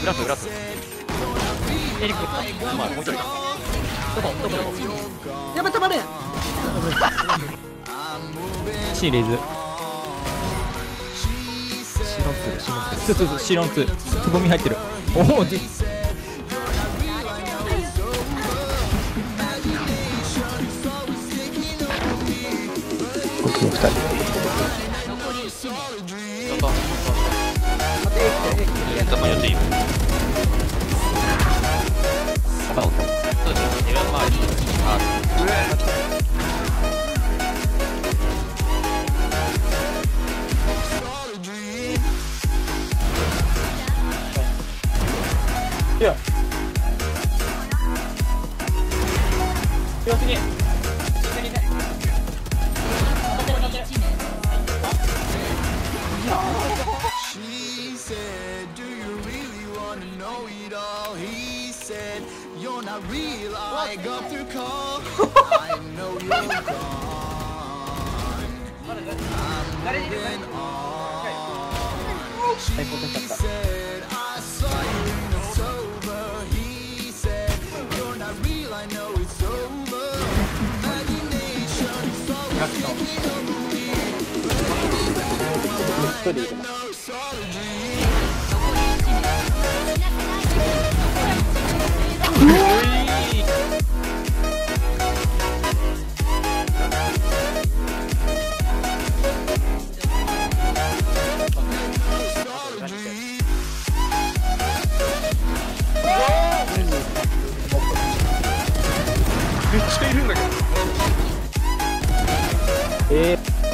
グラスグラス。エリック。まあもう一人か。どこ？どこ？どこやばいたまれ。ん C レイズ。シロン2シロン2そうそうそうシロン2つぼみ入ってる。おおじ僕の二人頭4チーム頭をそうですね自分周りあ強 want know it all? He said, You're not real. I got the call. I know you're gone. I'm moving on. She said, I saw you in October. He said, You're not real. I know it's over. Imagination is always taking over me. I know いるんだけど。えー